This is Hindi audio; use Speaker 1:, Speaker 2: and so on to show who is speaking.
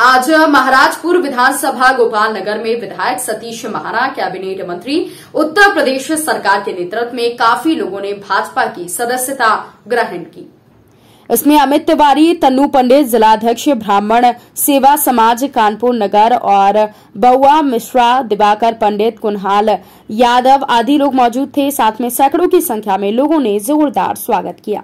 Speaker 1: आज महाराजपुर विधानसभा गोपाल नगर में विधायक सतीश महाना कैबिनेट मंत्री, उत्तर प्रदेश सरकार के नेतृत्व में काफ़ी लोगों ने भाजपा की सदस्यता ग्रहण की। इसमें अमित तिवारी, तन्नू पंडित, जिलाध्यक्ष ब्राह्मण, सेवा समाज, कानपुर नगर और बउआ मिश्रा, दिवाकर पंडित, कुनहाल, यादव आदि लोग मौजूद थे। साथ में सैकड़ों की संख्या में लोगों ने जोरदार स्वागत किया।